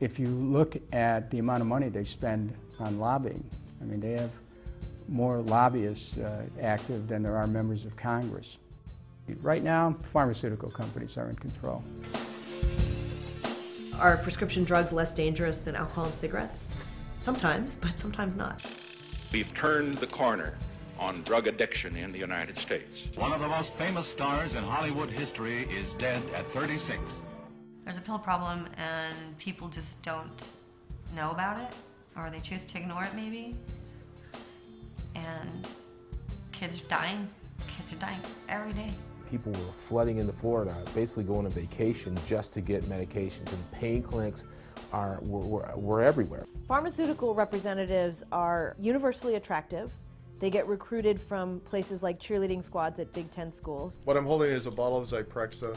If you look at the amount of money they spend on lobbying, I mean, they have more lobbyists uh, active than there are members of Congress. Right now, pharmaceutical companies are in control. Are prescription drugs less dangerous than alcohol and cigarettes? Sometimes, but sometimes not. We've turned the corner on drug addiction in the United States. One of the most famous stars in Hollywood history is dead at 36. There's a pill problem and people just don't know about it or they choose to ignore it maybe. And kids are dying. Kids are dying every day. People were flooding into Florida, basically going on vacation just to get medications, and pain clinics are were, were, were everywhere. Pharmaceutical representatives are universally attractive. They get recruited from places like cheerleading squads at Big Ten schools. What I'm holding is a bottle of Zyprexa.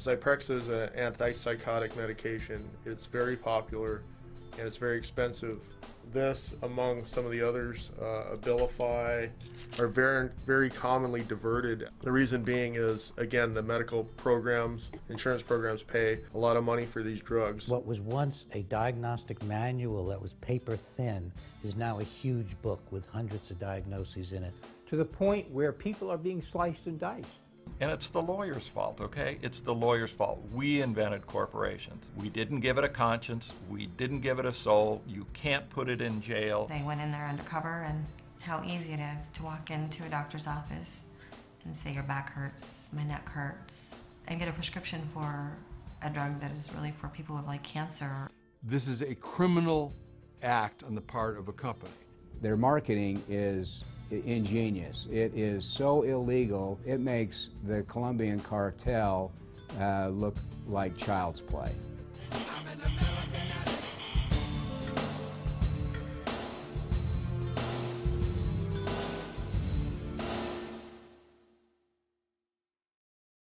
Zyprexa is an antipsychotic medication. It's very popular and it's very expensive. This, among some of the others, uh, Abilify, are very, very commonly diverted. The reason being is, again, the medical programs, insurance programs pay a lot of money for these drugs. What was once a diagnostic manual that was paper thin is now a huge book with hundreds of diagnoses in it. To the point where people are being sliced and diced. And it's the lawyer's fault, okay? It's the lawyer's fault. We invented corporations. We didn't give it a conscience. We didn't give it a soul. You can't put it in jail. They went in there undercover and how easy it is to walk into a doctor's office and say your back hurts, my neck hurts, and get a prescription for a drug that is really for people with like cancer. This is a criminal act on the part of a company. Their marketing is ingenious. It is so illegal, it makes the Colombian cartel uh, look like child's play.